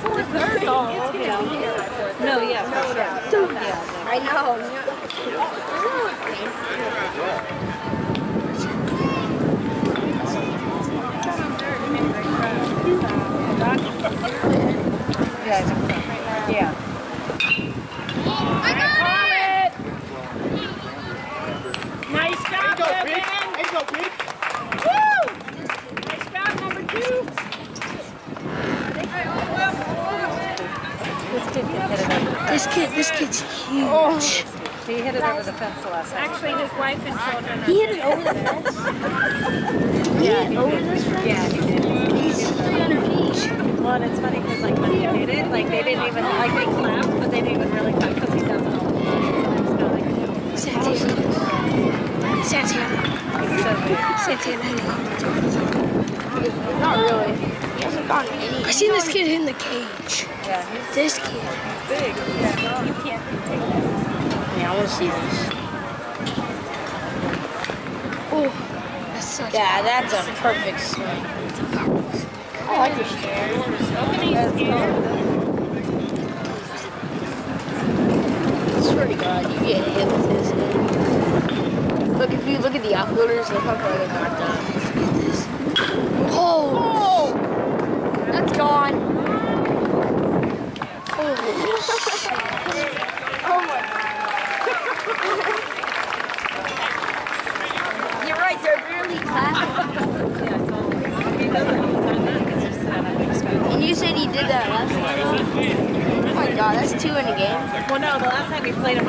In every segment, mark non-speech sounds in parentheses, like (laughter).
4.30. Oh, okay. Yeah. No, yeah. No, sure. Yeah, I know. Yeah. Yeah. Hit it over. This kid, this kid's huge. He hit it over the fence the last time. Actually, his wife and children are. He hit it over the fence. Yeah, he over did. this fence? Yeah, he did. He's 300 each. Well, and it's funny because like when he hit it, like they didn't even like they clapped, but they didn't even really clap because he does it all the time. So like, Santana. Santana. he's so big. Santana. Not really. He hasn't gotten any. I seen this kid in the cage. Yeah, he's This kid. Big. Yeah, you can't take that. Yeah, I want to see this. Oh, that's such Yeah, that's a perfect swing. I like your stare. Swear to God, you get hit with this. Look, if you look at the outfielders, look how far they knocked out. Oh! oh, That's gone. Oh my You're right, they're barely clapping. Yeah, totally. He doesn't all the time. now. He's (laughs) just at a big spot. And you said he did that last time? Oh my god, that's two in a game. Well, no, the last time we played him,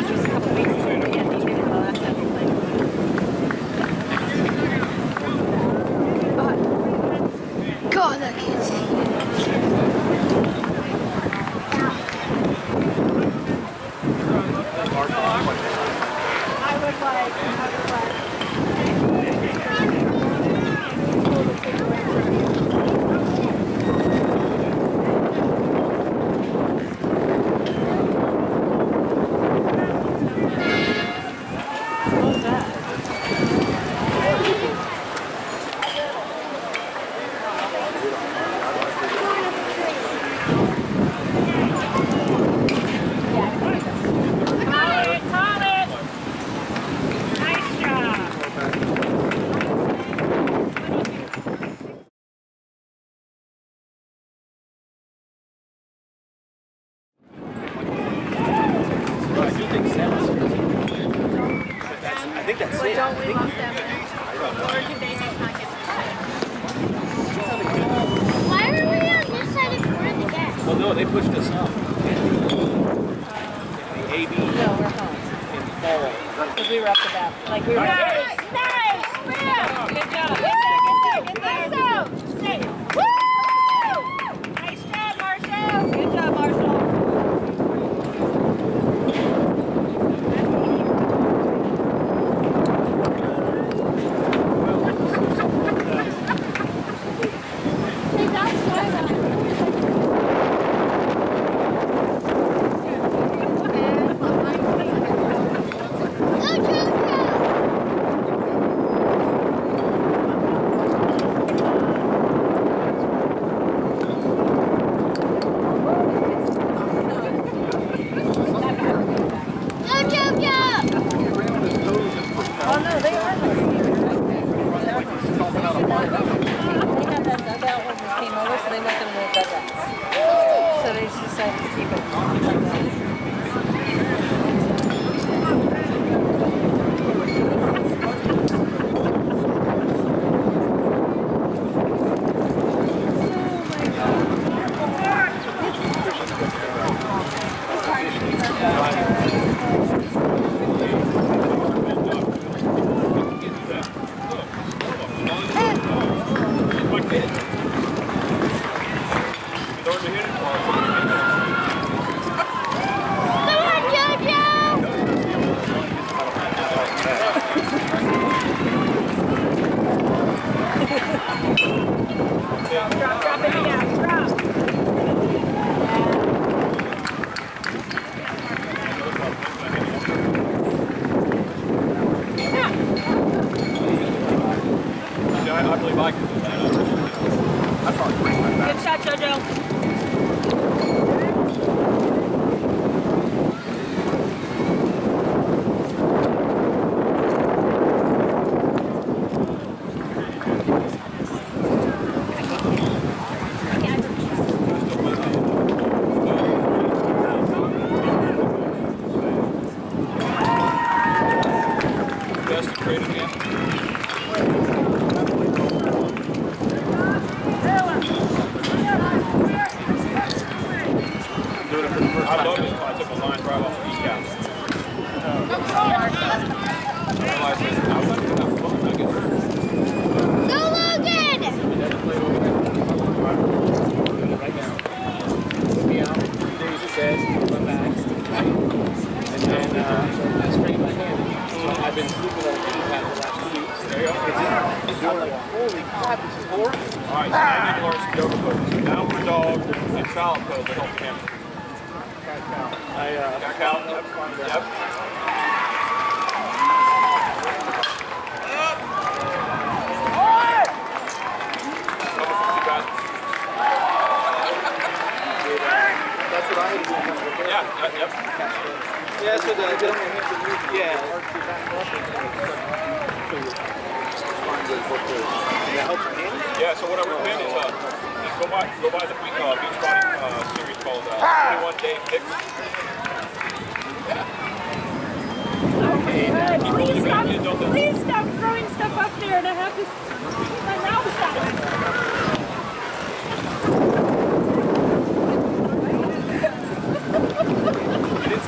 Come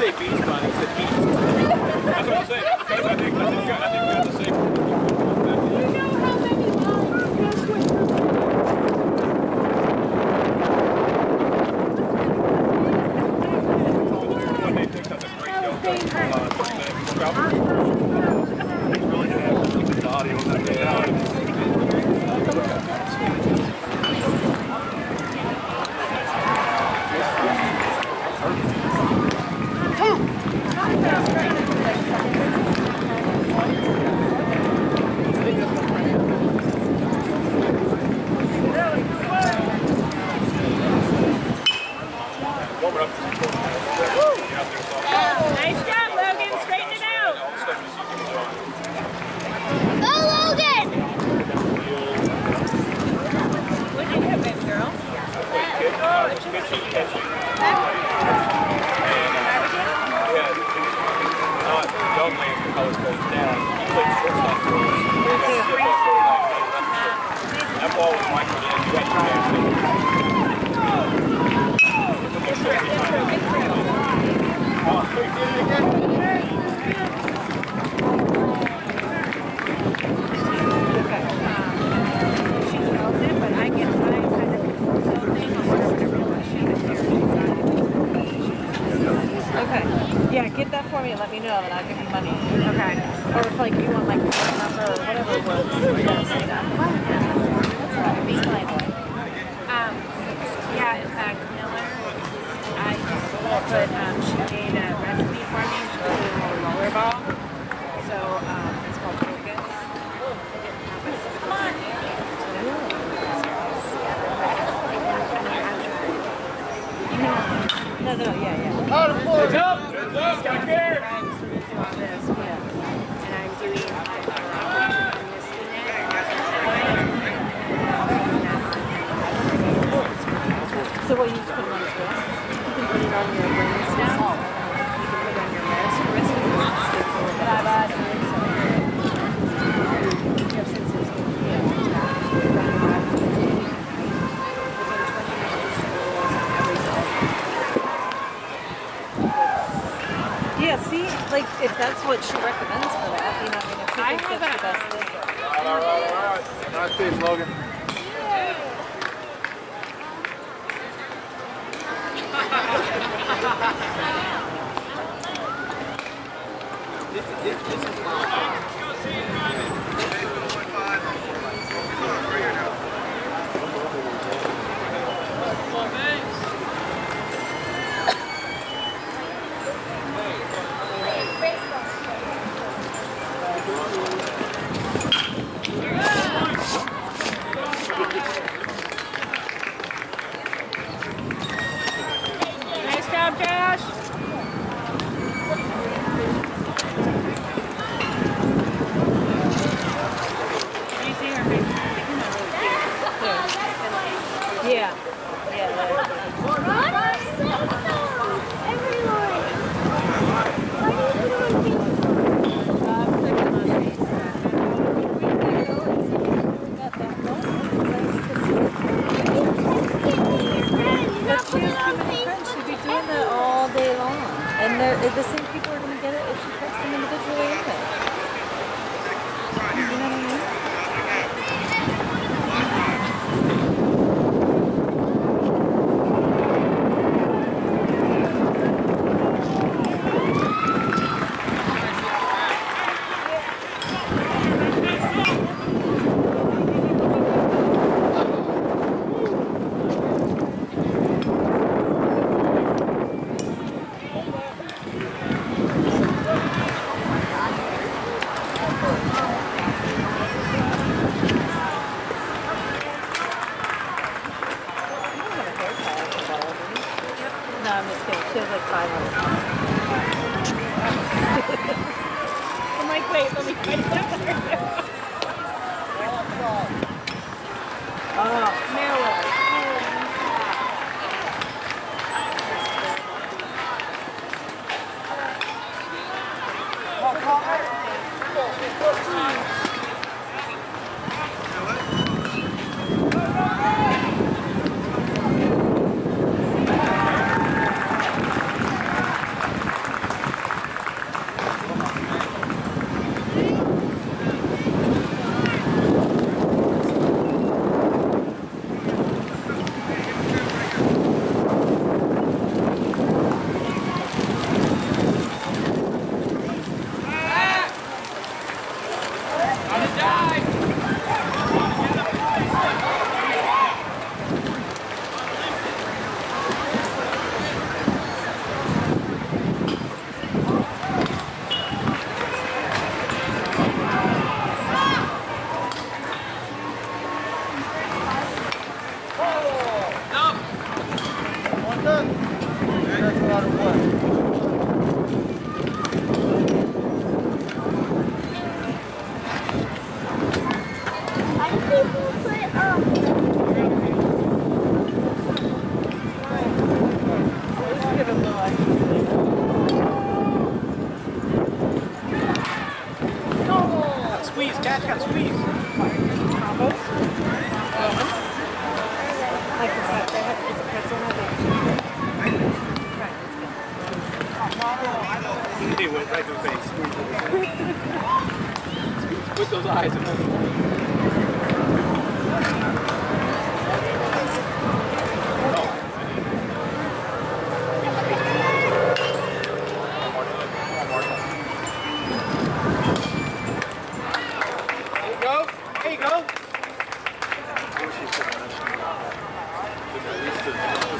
say, beast. you need to put them on. You can put it on your wings now. You can put it on your wrist. Your wrist is not stick for it. But I've Yeah, see, like, if that's what she recommends for that, you know, I mean, if you think that's the best thing. All right, all right, all right. Nice piece, Logan. this, this, this is the same No, I'm just kidding. She has like five on (laughs) I'm like, wait, let me find out. (laughs) oh, now what?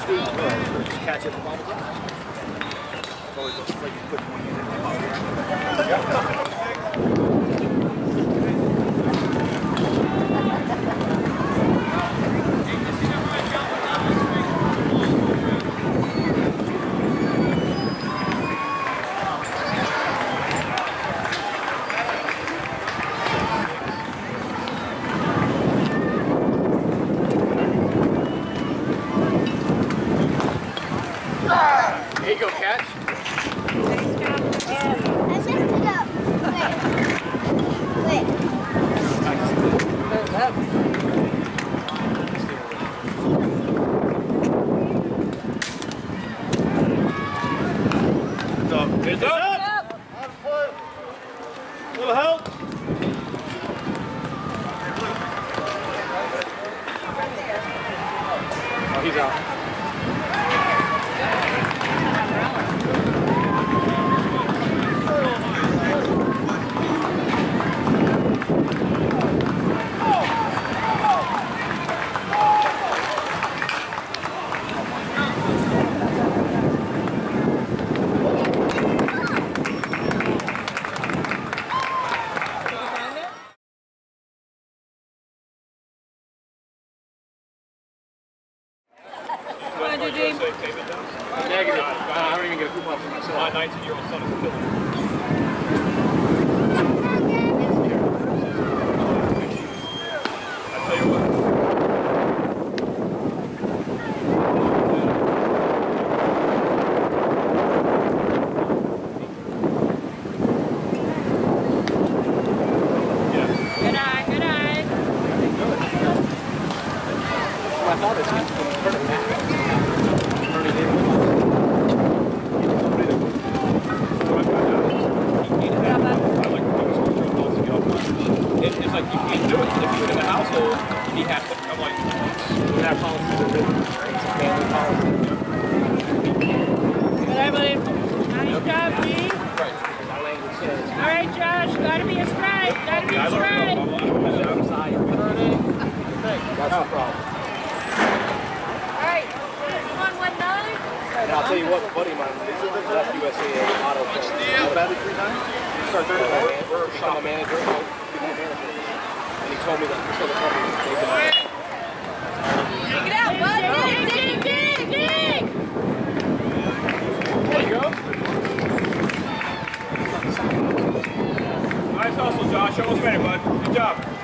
Catch it from all the time. It's always like you put one in. called me that. This other company was Nice hustle, Josh. Almost made it, bud. Good job.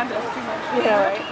around us too much. Yeah, right?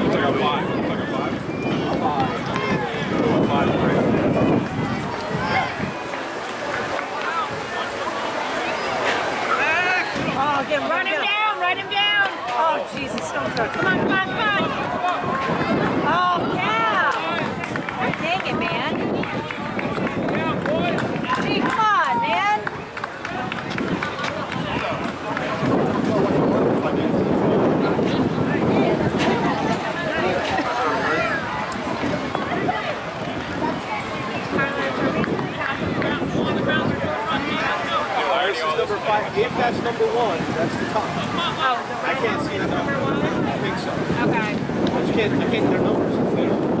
It's like a five. It's like a five. Five. Five. him, run him down, run him down. Oh, Jesus, don't go. Come on, come on, come on. that's number one. That's the top. Oh, I can't see the number. I think so. Okay. I can't, I can't, their numbers. They don't.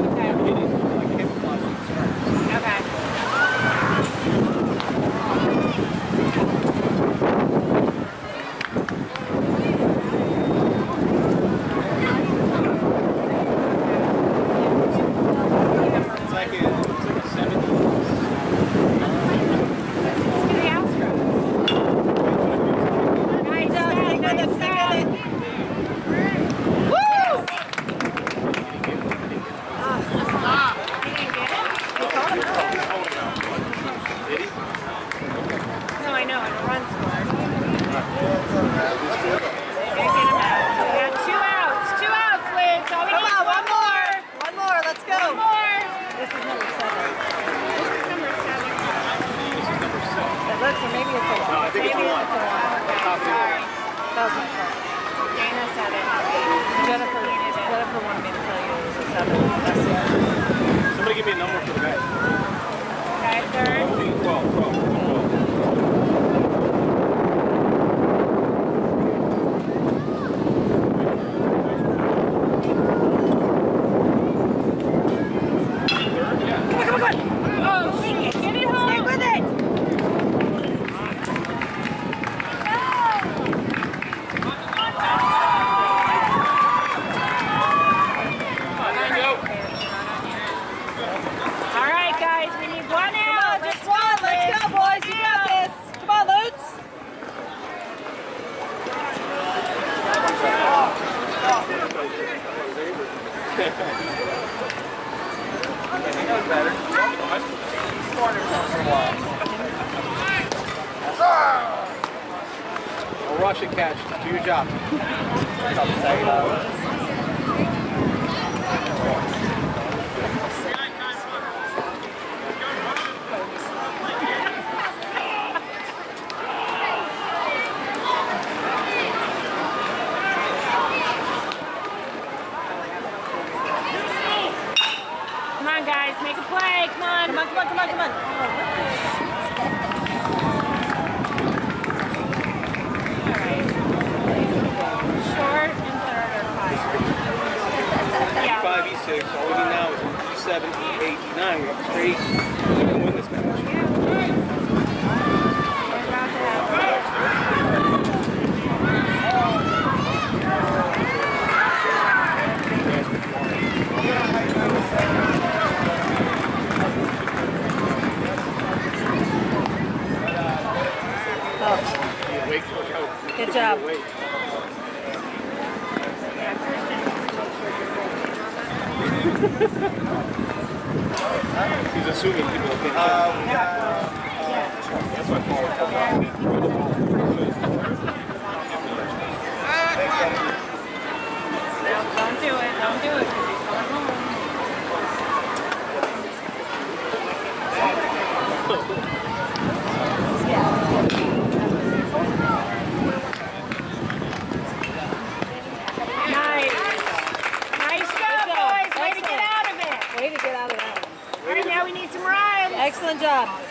Excellent job.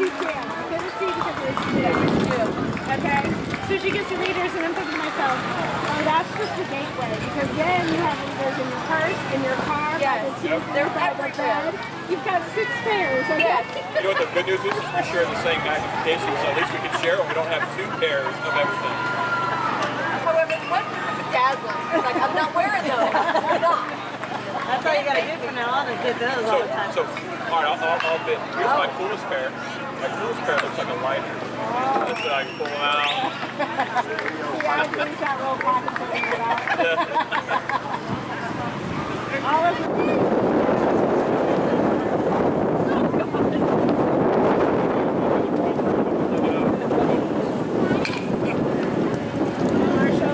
It was just too jam. I couldn't see because it was too jam. Okay? So she gets the readers and I'm thinking to myself, oh that's just the gateway because then you have readers in your purse, in your car, by the TV, They're by the bed. You've got six pairs, okay? You know what the good news is? We share the same magnification, so at least we can share it. We don't have two pairs of everything. However, one are bedazzled. It's like, I'm not wearing those. I'm not. That's all you gotta do from now on is get those So, so, all right, I'll, I'll, I'll bid. Here's my coolest pair. My coolest pair looks like a lighter. That's what I pull out. Yeah, it brings that little pocket thing out. All of them.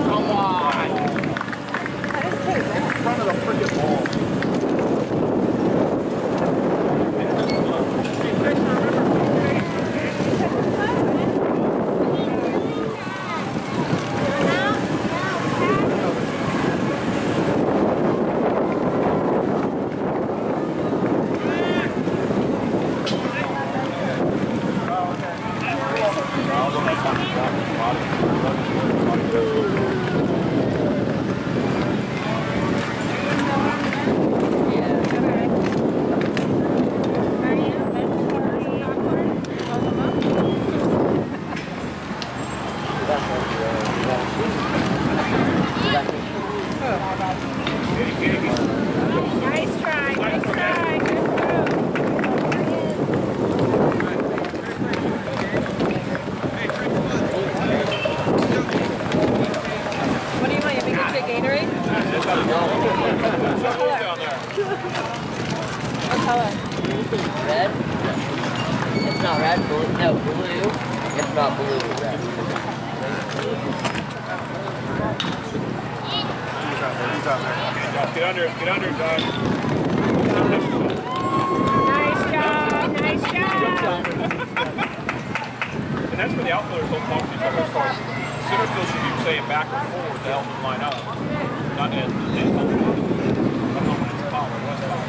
Come on. In front of the freaking wall. Nice try, nice try. Good throw. What do you want? You make it a Gatorade? Down there. What color? Red? It's not red, blue. No, blue. It's not blue, red. He's out there. He's out there. Josh, get under, get under, Josh. Nice job, nice job. And that's where the outfielders don't talk to each other. As far as center field should be saying back or forward to help them line up. Not in the I don't know when it's foul or what's foul.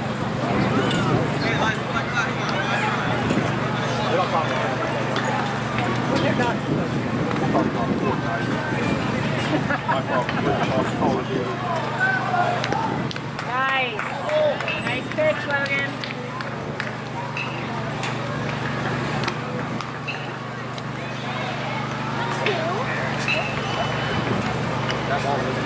They don't talk about it. Talk about Fortnite. My problem is Call of Duty. Nice. Nice pitch, Logan. Yes.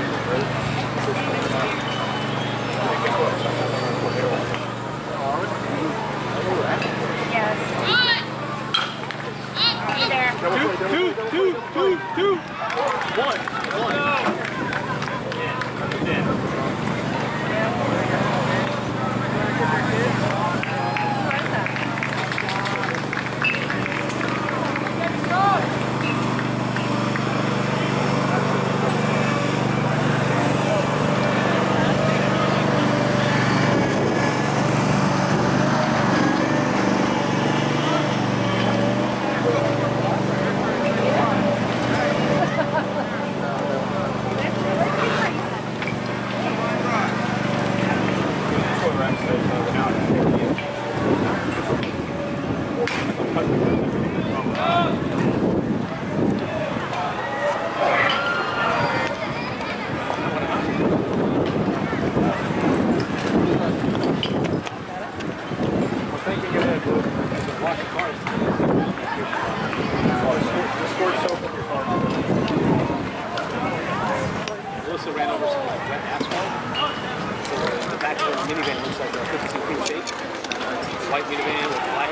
white minivan with black.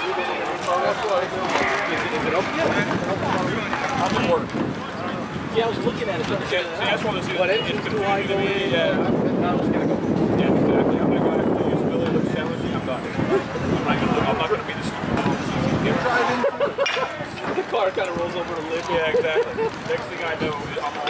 Is it, is it open? Yeah. How's it work? Yeah, I was looking at it. the other Yeah, day. see, that's one of those But it, it's do I go in? Yeah, I was gonna go. yeah, exactly. I'm not going to use Billy looks challenging. I'm done. I'm not going to. I'm not going to be the stupid. (laughs) The car kind of rolls over a lip. Yeah, exactly. Next thing I know, I'm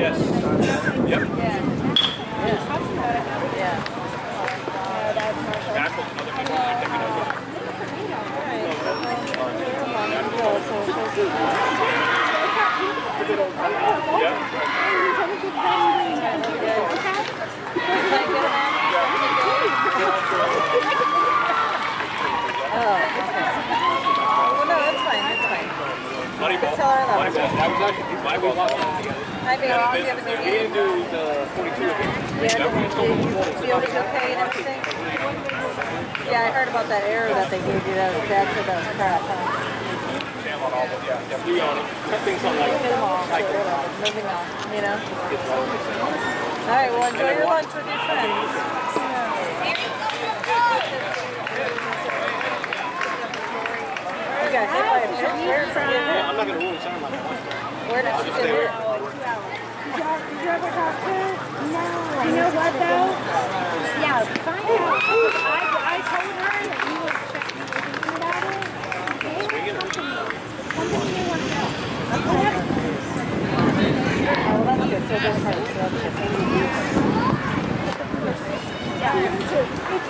Yes. Yep. Yeah. Back was another good one. I think another. Yeah. Well, no, that's fine, that's fine. Moneyball. Tell her I love baby, I'll give it to We didn't do the 42 of. Yeah, did you feel okay and everything? Yeah, I heard about that error that they gave you, that was, that's what that was crap, huh? Sam on all of. Yeah. yeah. On it. Cut things on like Moving on, moving on, you know? All right, well, enjoy your lunch with your friends. You guys, have where it? I'm not gonna ruin sound like that. Where did you it? Did you ever talk to? No. You know what though? Yeah, find out. I, I told her that you were thinking about it. Okay? Something you want to know. Okay. Oh, that's good, so that's good. So That's the they. They a you yeah, from the on. the think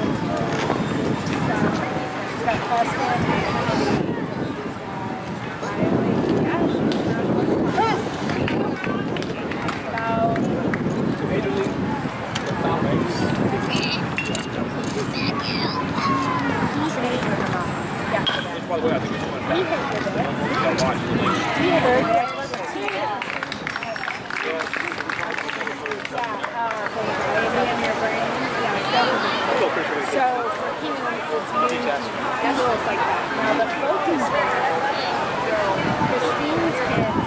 Yeah, uh, so in your brain. Yeah, so for him, it's being that's like that. Now the focus girl, Christine's kids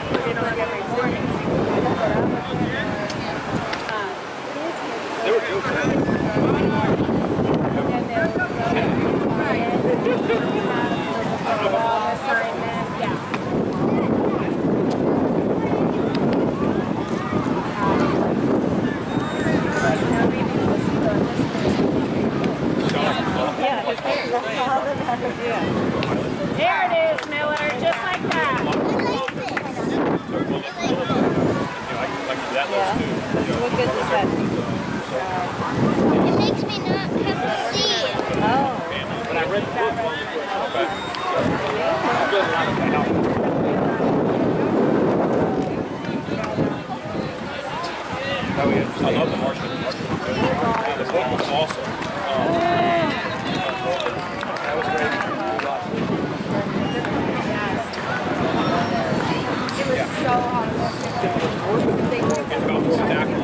There it is, Miller, just like that. I it makes me not have to see. Oh. But I read the book. I love the Martian. The book was awesome. Talk about the stack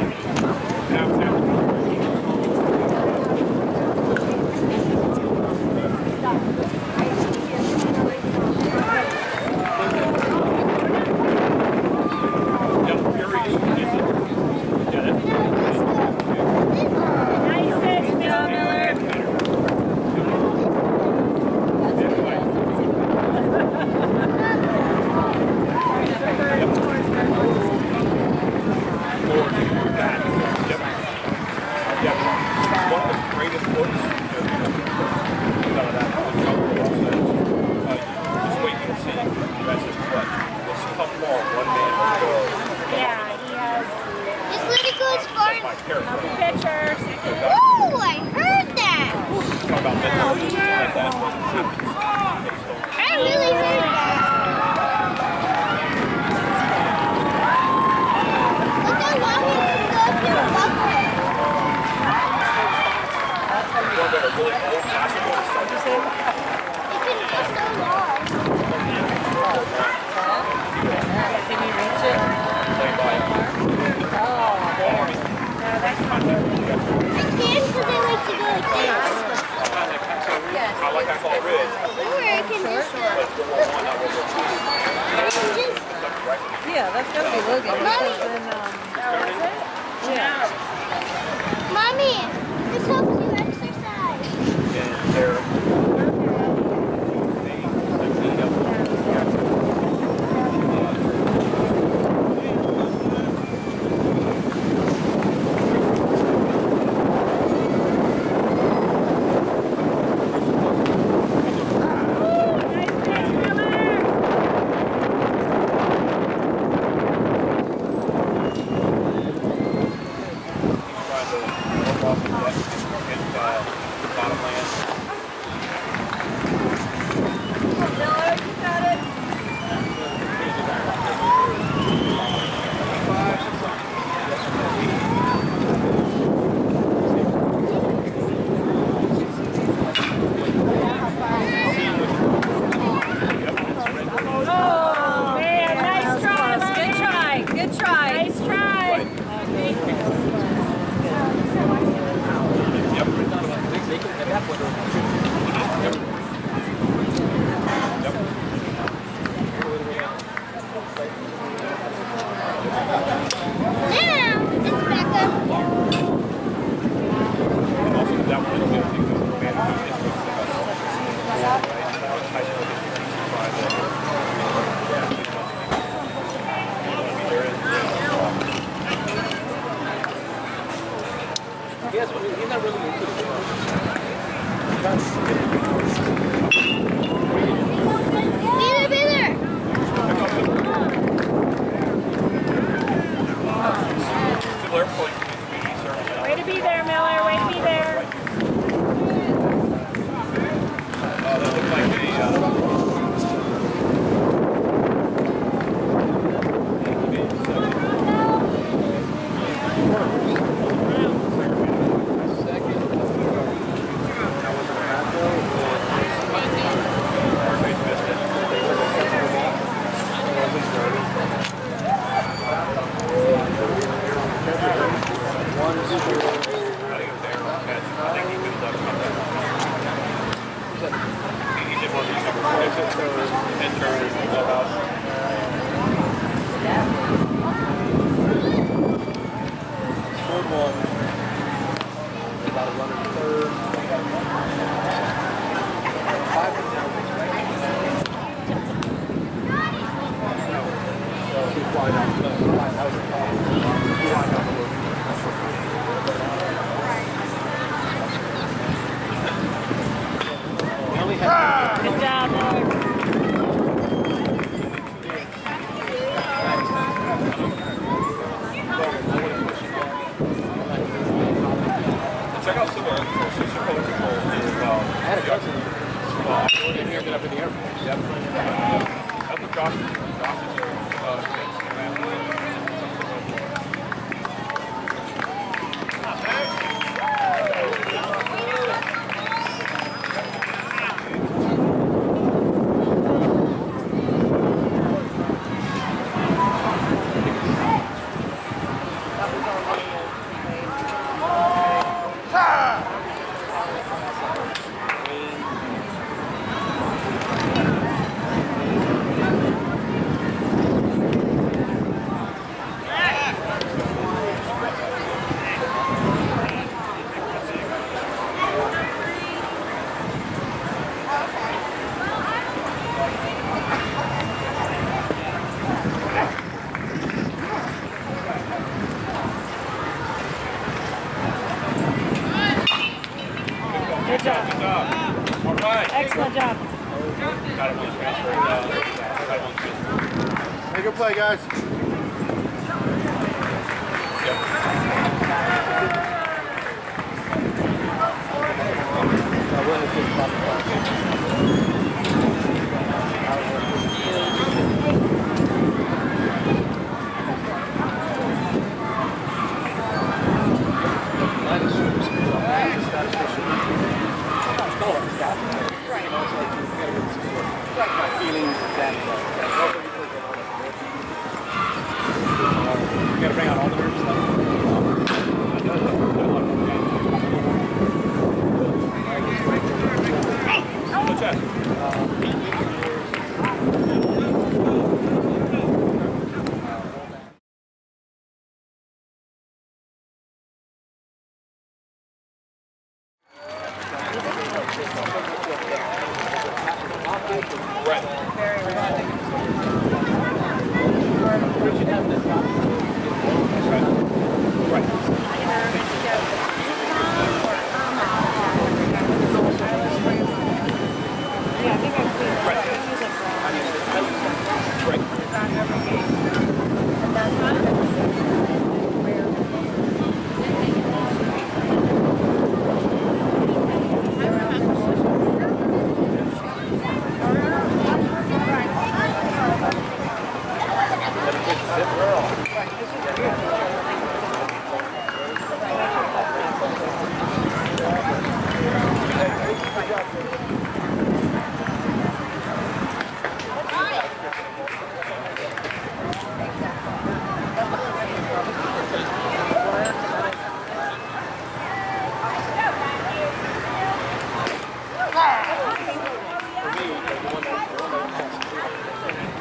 guys.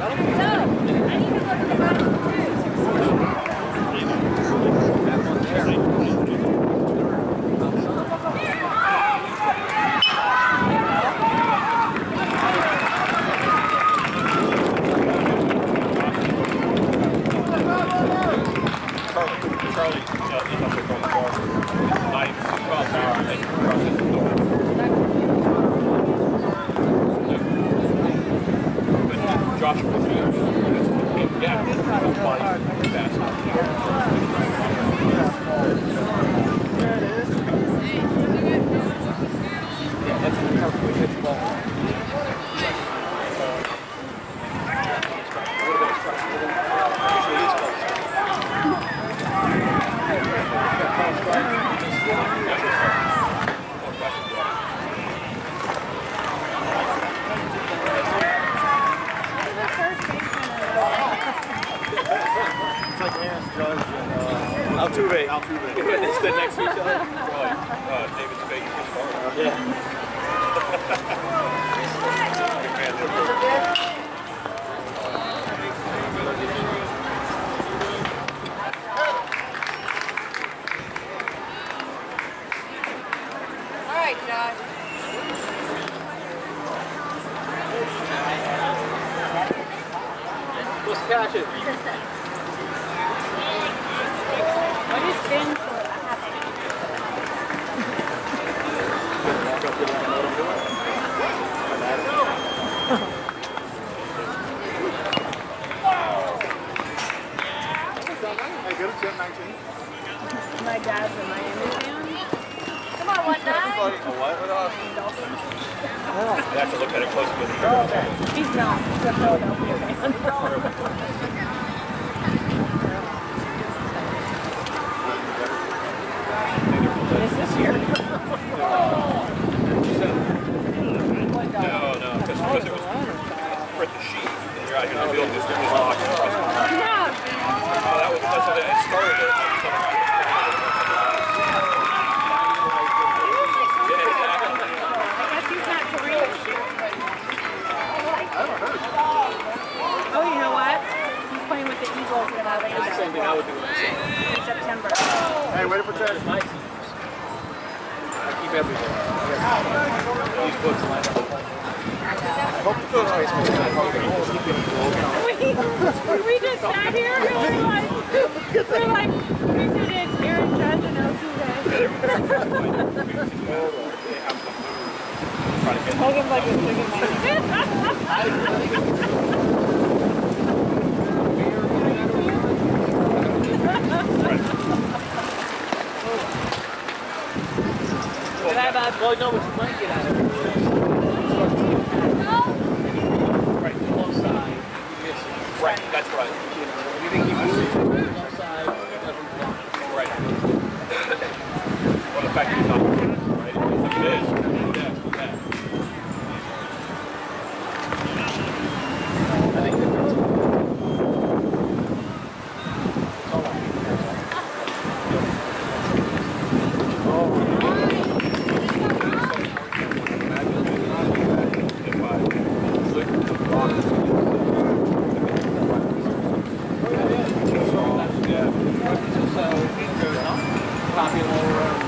ありがとうございます。For the sheep. And you're out here in the field, just doing this walk across. Yeah. Oh, that was that's how it started. It. Yeah, exactly. I guess he's not Korean. Oh, oh, you know what? He's playing with the Eagles in Orlando Same thing I would do. in September. Hey, way to protect. My. I keep everything. These books line up. We, we just sat here and we're like, we're like, we did it. Aaron Judge and Altuve. Hug him like a chicken Well, no, but you might get out of it. Right, Alongside, you miss it. Right, that's right. You Right. (laughs) well, the fact he's not, right? It's it is. Yeah, yeah. I think that that's It's all right. If I look at the rock,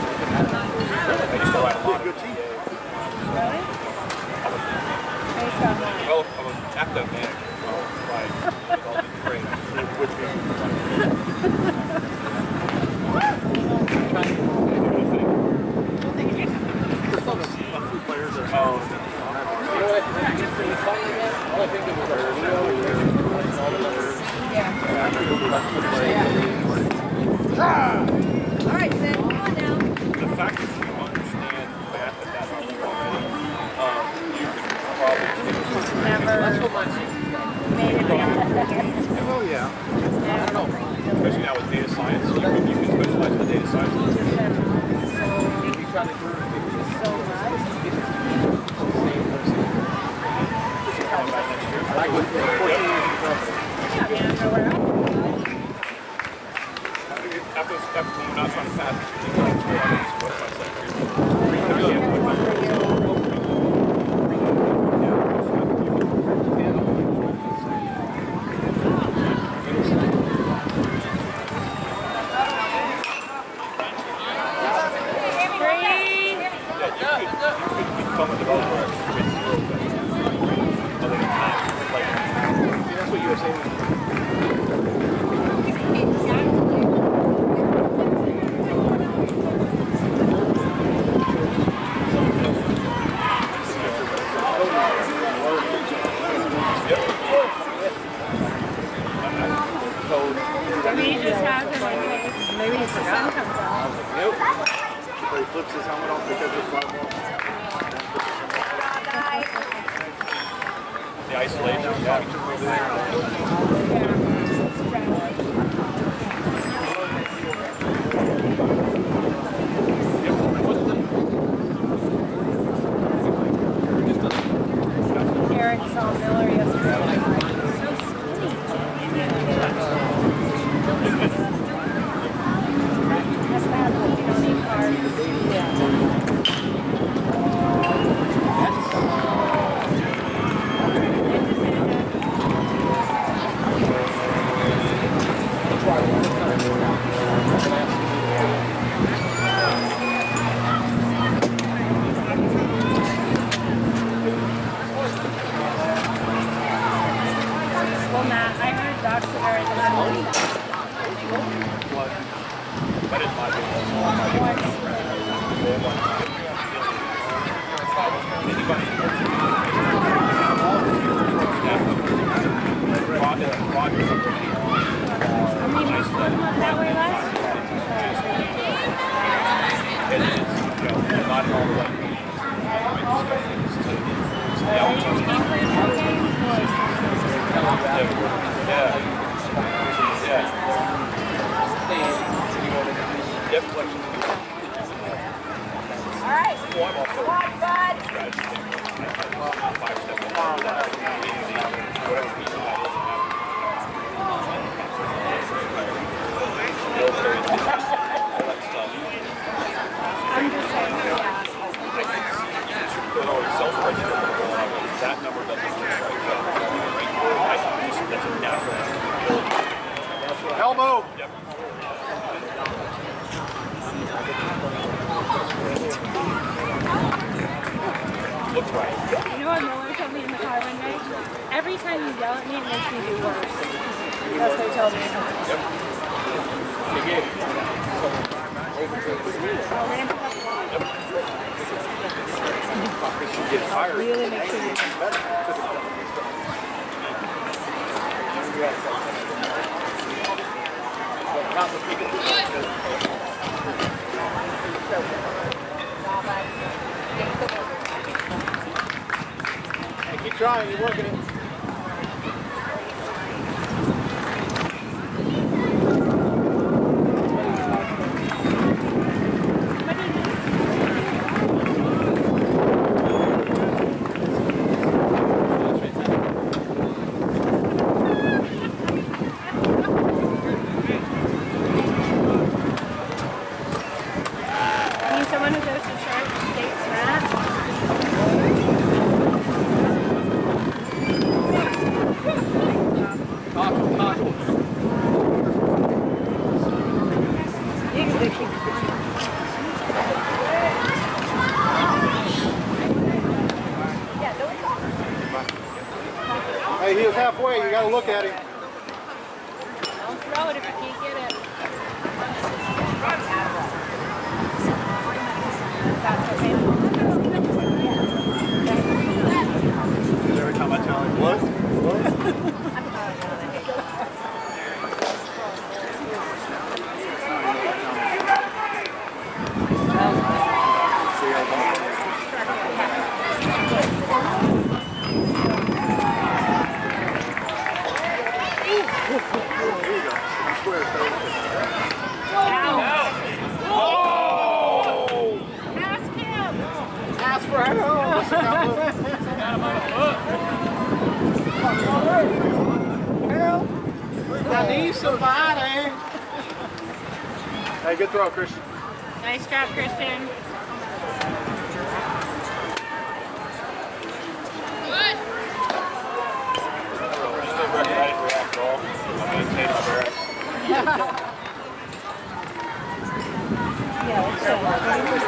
I used to write a lot of Good team. Really? Based on what? Well, I'm an active man. I'll write with all these great. Which game? There's some few players that Oh, You know what? For the fight again, all I think of was like Leo and all the others. All right, Sid, come on now. the fact that you understand math at that level already, um, you could probably Never That's what mine is. made it beyond Oh, yeah. especially now with data science, you can, you can specialize in data science. You try to people so much. I what 14 years company. Yeah, man. After, after when you're not trying to fast, you can like, I just put myself here. Three. Hey, he was halfway. You got to look at him. Don't throw it if you can't get it. Every time I tell him, what? What? (laughs) I need somebody. hey, good throw, Christian. Nice job, Christian. yeah, (laughs)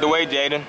the way, Jaden.